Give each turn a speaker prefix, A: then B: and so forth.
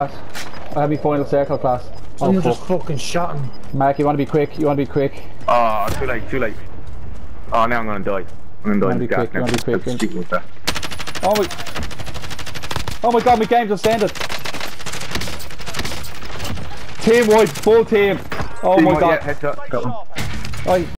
A: I have my final circle class. Oh
B: Someone oh,
A: fuck.
B: just fucking shot him.
A: Mark, you want to be quick? You want to be quick?
C: Oh, too late, too late. Oh, now I'm gonna die. I'm gonna die
A: wanna be quick, you wanna be quick, Oh my! Oh my god, my game's just ended. Team wide, full team. Oh my god.
C: headshot. Got one.